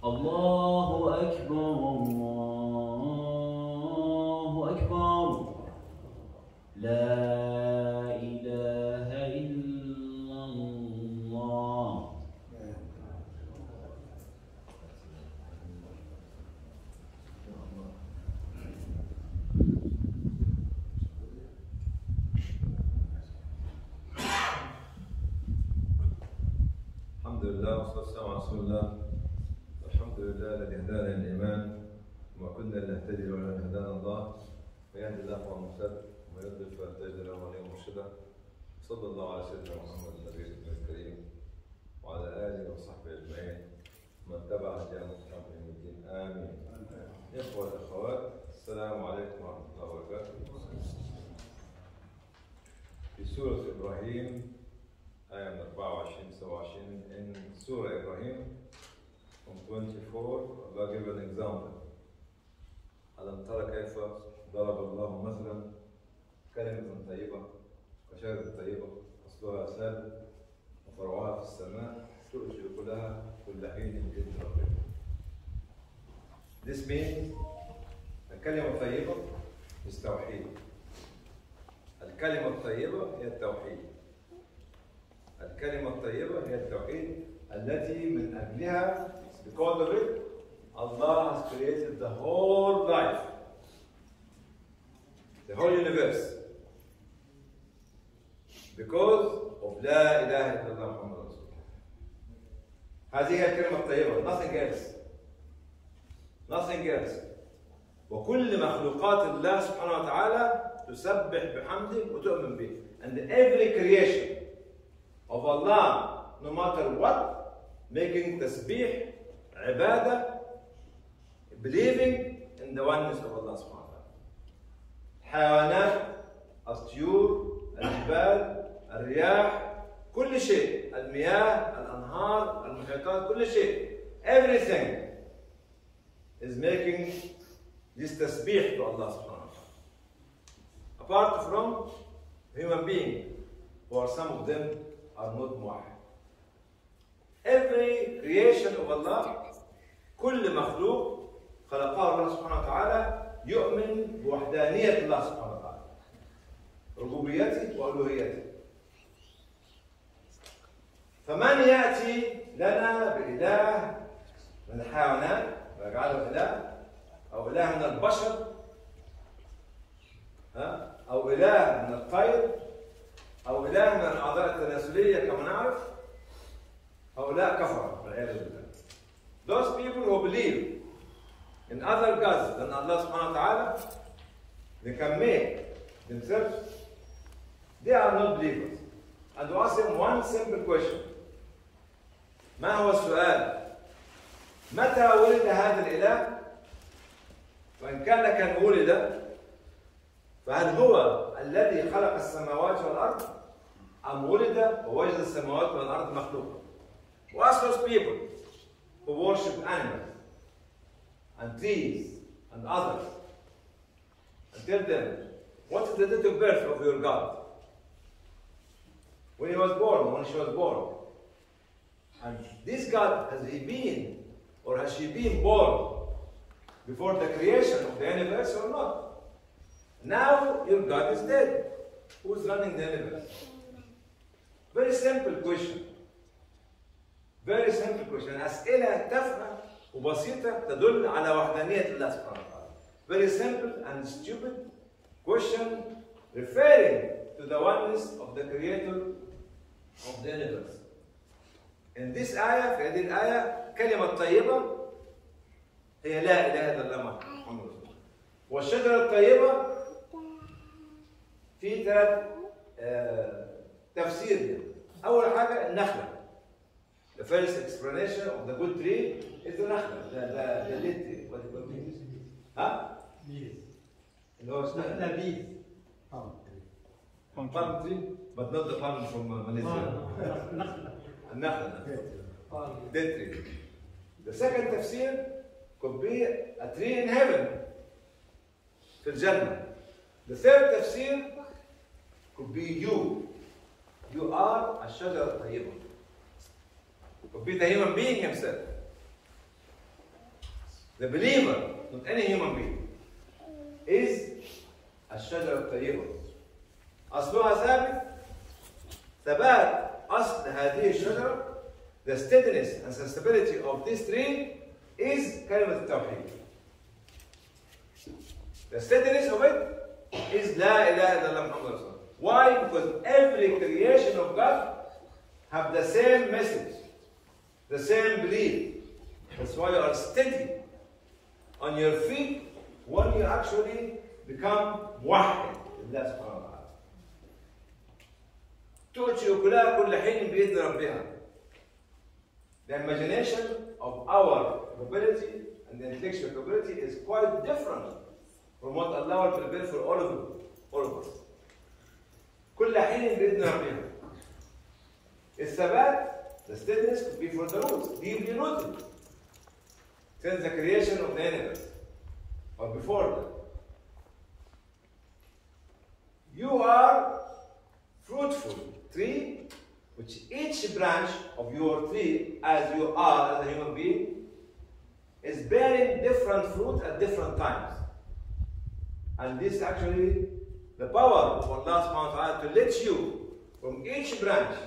Allah من تبع هديهم إلى يوم الدين آمين إخوة والأخوات السلام عليكم ورحمة الله وبركاته في سورة إبراهيم آية من 24 27 in Surah Ibrahim from 24 Allah give an example ألم ترى كيف ضرب الله مثلا كلمة طيبة كشجرة طيبة أصلها ثابت وفرعها في السماء كل حين بإذن ربها This means الكلمة الطيبة is توحيد. الكلمة الطيبة هي التوحيد. الكلمة الطيبة هي التوحيد التي من أجلها because of it Allah has created the whole life. The whole universe. Because of الله محمد رسول الله. هذه هي الكلمة الطيبة. Nothing else. Nothing else. وكل مخلوقات الله سبحانه وتعالى تسبح بحمده وتؤمن به. And every creation of Allah no matter what making tasbih عبادة believing in the oneness of Allah سبحانه وتعالى. الحيوانات الطيور الجبال الرياح كل شيء. المياه، الأنهار، المحيطات، كل شيء. Everything is making this تسبيح to Allah سبحانه وتعالى. Apart from human being, who are some of them are not موحد. Every creation of Allah, كل مخلوق خلقه الله سبحانه وتعالى يؤمن بوحدانية الله سبحانه وتعالى. ربوبيته وألوهيته. فمن يأتي لنا بإله من الحيوانات ويجعله إله أو إله من البشر ها؟ أو إله من الطير أو إله من الأعضاء التناسلية كما نعرف هؤلاء كفرة والعياذ بالله. Those people who believe in other gods than Allah wa ta'ala, they can make themselves, they are not believers. And to ask them one simple question. ما هو السؤال؟ متى ولد هذا الإله؟ وإن كان كان ولد فهل هو الذي خلق السماوات والأرض أم ولد ووجد السماوات والأرض مخلوقة؟ Ask those people who worship animals and trees and others and tell them what is the date of birth of your God? When he was born, when she was born. And this God, has he been or has she been born before the creation of the universe or not? Now your God is dead. Who's running the universe? Very simple question. Very simple question. أسئلة تافهة وبسيطة تدل على وحدانية الله سبحانه وتعالى. Very simple and stupid question referring to the oneness of the creator of the universe. In this ayah, في هذه الآية كلمة طيبة هي لا اله الا الله محمد رسول الله والشجره الطيبه في ثلاث آه، تفسير لها. اول حاجة النخله The first explanation of the good tree is the نخله the, the, the lead tree what do you? ها؟ اللي هو اسمه palm tree but not the palm from Malaysia النخله dead tree The second تفسير could be a tree in heaven في الجنة. The third تفسير could be you. You are الشجرة الطيبة. Could be the human being himself. The believer, not any human being, is الشجرة الطيبة. أصلها ثابت ثبات أصل هذه الشجرة the steadiness and sustainability of this tree is كلمة التوحيد. The steadiness of it is لا إله إلا الله محمد رسول الله. Why? Because every creation of God have the same message, the same belief. That's why you are steady on your feet when you actually become موحد لله سبحانه تؤتي أكلها كل حين بإذن ربها. The imagination of our ability and the intellectual ability is quite different from what Allah will prepare for all of all of us. كل حين بإذن ربنا. الثبات, the steadiness could be for the roots, deeply rooted. Since the creation of the universe, or before that. You are fruitful tree which each branch of your tree, as you are as a human being, is bearing different fruit at different times. And this actually the power of Allah subhanahu wa ta'ala to let you from each branch,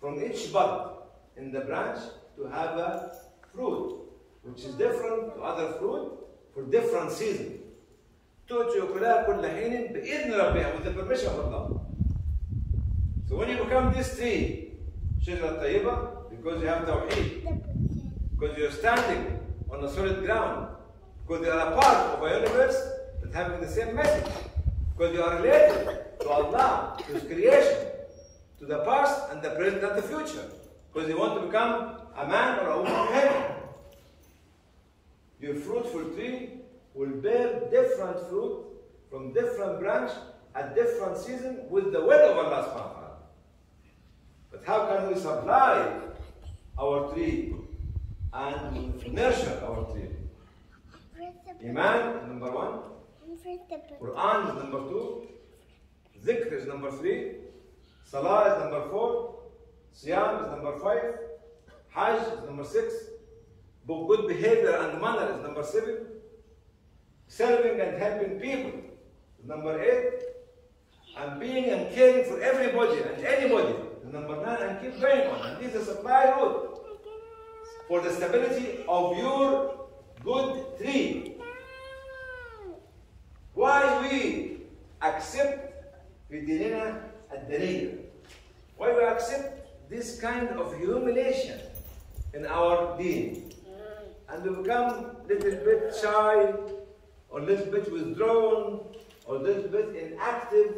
from each bud in the branch to have a fruit, which is different to other fruit for different season. تؤتي أكلها كل حين بإذن ربها with the permission of Allah. So when you become this tree, Shajra Tayyibah, because you have Tawheed, because you're standing on a solid ground, because you are a part of a universe that's having the same message, because you are related to Allah, to His creation, to the past and the present and the future, because you want to become a man or a woman of heaven. Your fruitful tree will bear different fruit from different branch at different season with the will of Allah subhanahu but how can we supply our tree and nurture our tree? Iman is number one, Quran is number two, Zikr is number three, Salah is number four, Siyam is number five, Hajj is number six, good behavior and manner is number seven, serving and helping people is number eight, and being and caring for everybody and anybody number 9 and keep going on. And this is a supply for the stability of your good tree. Why we accept Fidelina and Delina? Why we accept this kind of humiliation in our being? And we become a little bit shy or a little bit withdrawn or a little bit inactive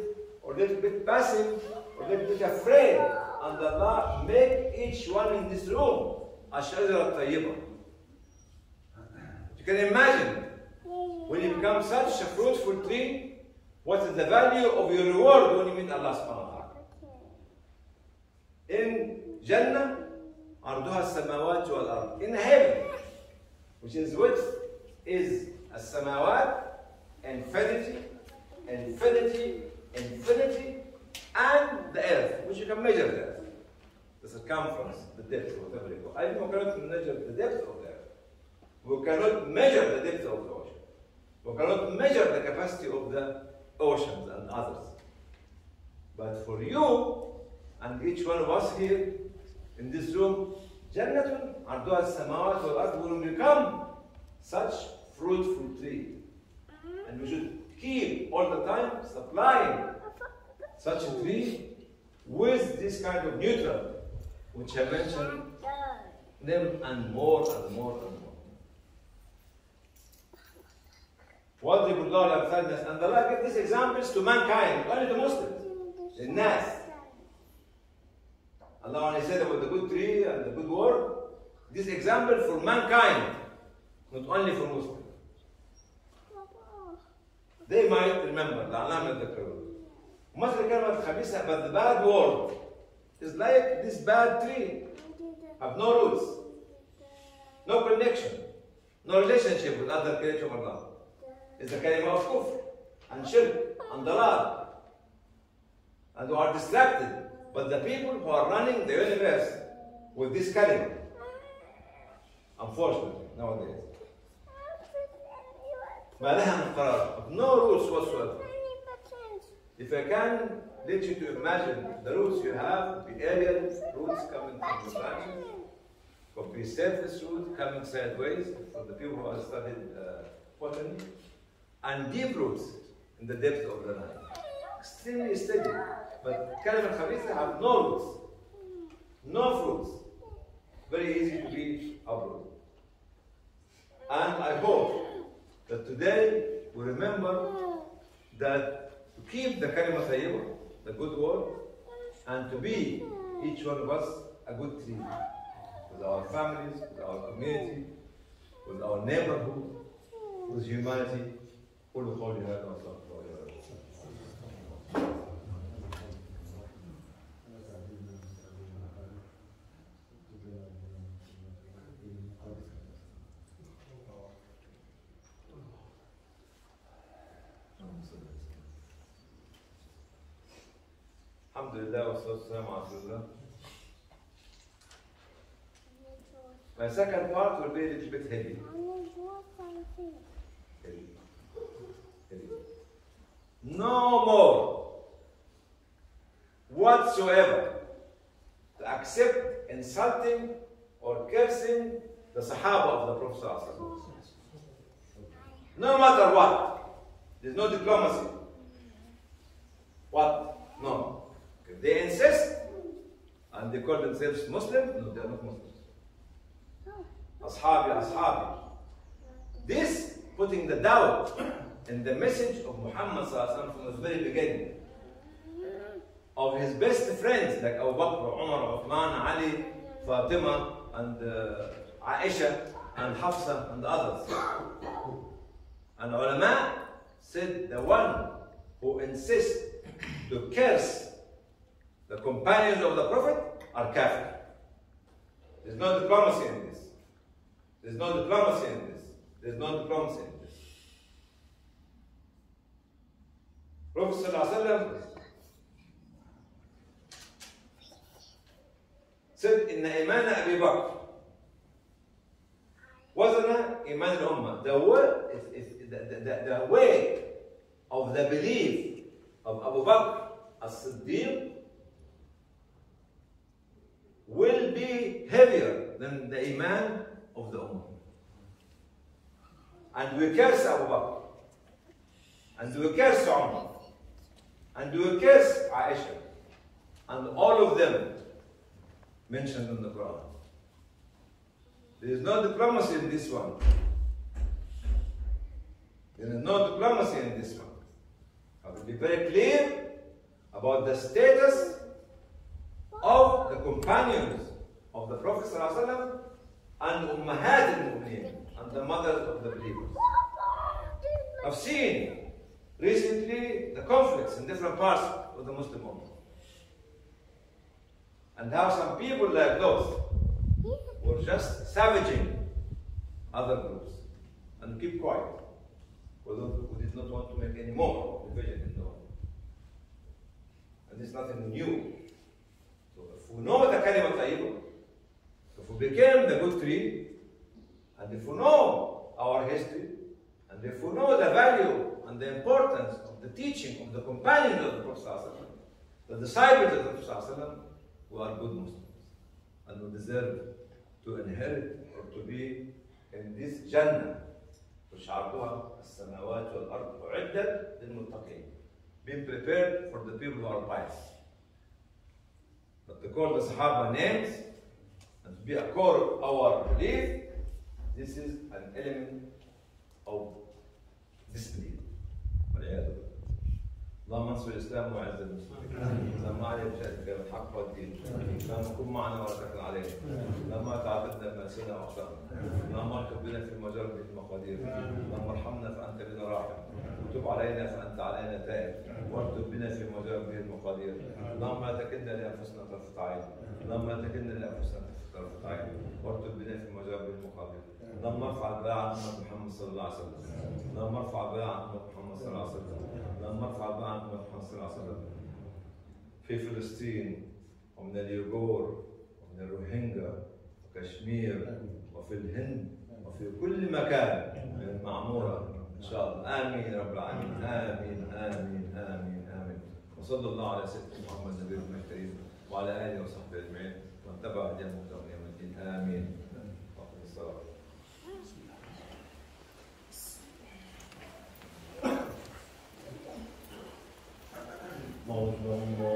or a little bit passive, or a little bit afraid. And Allah make each one in this room a shajara tayyibah. You can imagine when you become such a fruitful tree, what is the value of your reward when you meet Allah subhanahu wa ta'ala? In Jannah, Arduha samawat wal ard. In heaven, which is which is as samawat, infinity, infinity, infinity, and the earth, which you can measure the earth. The circumference, the depth, whatever you call. I cannot measure the depth of the earth. We cannot measure the depth of the ocean. We cannot measure the capacity of the oceans and others. But for you and each one of us here in this room, Jannatun arduha samawat wal ard will become such fruitful tree. And we should keep all the time supplying such a tree with this kind of nutrient, which I mentioned them and more and more and more. واضرب الله الأمثال للناس and Allah give these examples to mankind not only to Muslims للناس Allah when he said about the good tree and the good word this example for mankind not only for Muslims they might remember لعلهم يتذكرون مثل كلمة خبيثة but the bad word is like this bad tree have no roots no connection no relationship with other creation of Allah is the kalima of kufr and shirk and dalal and who are distracted but the people who are running the universe with this kalima unfortunately nowadays ما لها من قرار no roots whatsoever if I can let you to imagine the roots you have the aerial roots coming from the branches from the surface root coming sideways for the people who have studied uh, botany and deep roots in the depth of the land extremely steady but كلمة الخبيثة have no roots no fruits very easy to be uprooted and I hope that today we remember that to keep the kalima tayyiba, the good word, and to be each one of us a good tree with our families, with our community, with our neighborhood, with humanity. قولوا قولي هذا واستغفر لله والصلاة والسلام على رسول الله. My second part will be a little bit heavy. Heavy. Heavy. No more whatsoever to accept insulting or cursing the Sahaba of the Prophet. ﷺ. No matter what, there's no diplomacy. They call themselves Muslim, no, they are not Muslims. Ashabi, Ashabi. This putting the doubt in the message of Muhammad from the very beginning. Of his best friends like Abu Bakr, Umar, Uthman, Ali, Fatima, and uh, Aisha, and Hafsa, and others. And ulama said the one who insists to curse the companions of the Prophet are kafir. There's no diplomacy in this. There's no diplomacy in this. There's no diplomacy in this. Prophet ﷺ said إن إيمان أبي بكر وزن إيمان الأمة. The, word, is, is, the, the, the, the weight of the belief of Abu Bakr as-Siddiq heavier than the iman of the ummah. And we curse Abu Bakr. And we curse Umar. And we curse Aisha. And all of them mentioned in the Quran. There is no diplomacy in this one. There is no diplomacy in this one. I will be very clear about the status of the companions of the Prophet ﷺ and Ummahat al-Mu'mineen and the mothers of the believers. I've seen recently the conflicts in different parts of the Muslim world. And how some people like those were just savaging other groups and keep quiet. We did not want to make any more division in the world. And this is nothing new. So if we know the kalima tayyiba, if we became the good tree, and if we know our history, and if we know the value and the importance of the teaching of the companions of the Prophet, ﷺ, the disciples of the Prophet, ﷺ, we are good Muslims. And we deserve to inherit or to be in this Jannah, which عرضها السماوات والأرض أعدت للمتقين. Being prepared for the people who are pious. But to call the Sahaba names and be a core of our belief, this is an element of disbelief. انصر الاسلام واعز المسلمين. اللهم اعلي بشأنك الحق والدين اللهم كن معنا ولا تكن علينا. اللهم تعبدنا بما سنا وأخطأنا. اللهم اركب بنا في مجرد المقادير اللهم ارحمنا فأنت بنا راحم. وتب علينا فأنت علينا تائب. واكتب بنا في مجرد المقادير اللهم لا تكلنا لأنفسنا طرفة عين. اللهم لا تكلنا لأنفسنا طرفة عين. واكتب بنا في مجرد المقادير اللهم ارفع البلاء عن محمد صلى الله عليه وسلم. اللهم ارفع البلاء عن محمد صلى الله عليه وسلم. البلاء عن امه محمد صلى في فلسطين ومن اليغور ومن الروهينجا وكشمير وفي الهند وفي كل مكان من المعمورة إن شاء الله. آمين رب العالمين. آمين آمين آمين آمين. وصلى الله على سيدنا محمد النبي الكريم وعلى آله وصحبه أجمعين. ومن تبع هديهم إلى يوم الدين. آمين. always willing, Lord.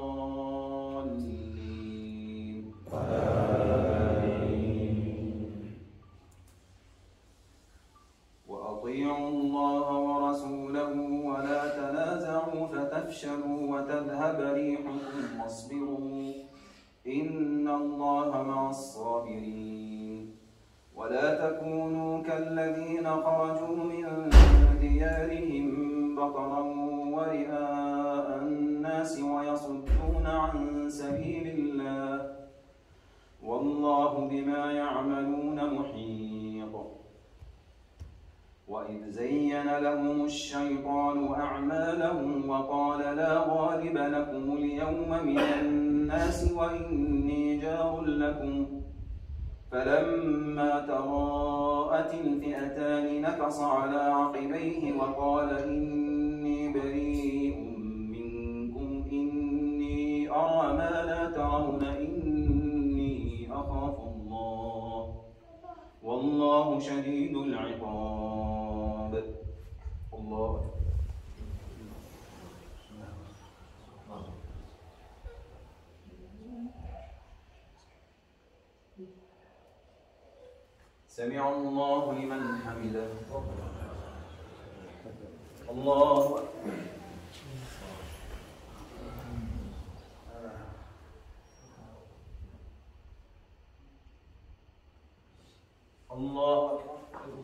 وأطيعوا الله ورسوله ولا تنازعوا فتفشلوا وتذهب ريحكم واصبروا إن الله مع الصابرين. ولا تكونوا كالذين خرجوا من ديارهم بطرا ورئاء الناس ويصدون عن سبيل الله والله بما يعملون محيط. وإذ زين لهم الشيطان أعمالهم وقال لا غالب لكم اليوم من الناس وإني جار لكم. فلما تراءت الفئتان نكص على عقبيه وقال إني بريء. شديد العقاب. الله سمع الله لمن حمده. الله الله أكبر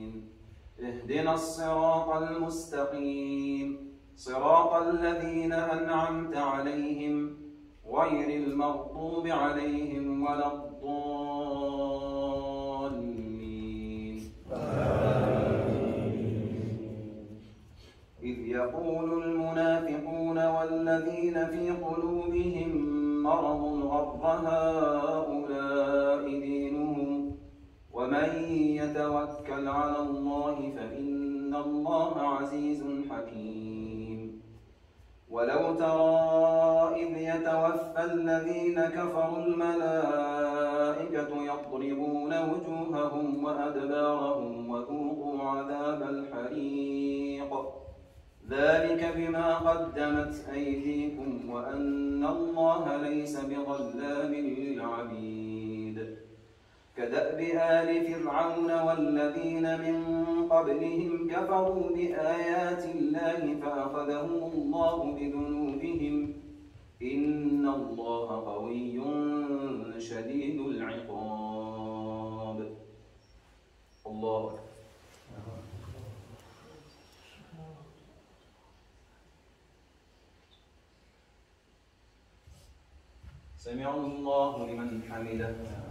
اهدنا الصراط المستقيم. صراط الذين أنعمت عليهم غير المغضوب عليهم ولا الضالين. إذ يقول المنافقون والذين في قلوبهم مرض غر هؤلاء ومن يتوكل على الله فإن الله عزيز حكيم. ولو ترى إذ يتوفى الذين كفروا الملائكة يضربون وجوههم وأدبارهم وذوقوا عذاب الحريق. ذلك بما قدمت أيديكم وأن الله ليس بظلام للعبيد. كدأب آل فرعون والذين من قبلهم كفروا بآيات الله فأخذهم الله بذنوبهم. إن الله قوي شديد العقاب. الله سمع الله لمن حمده.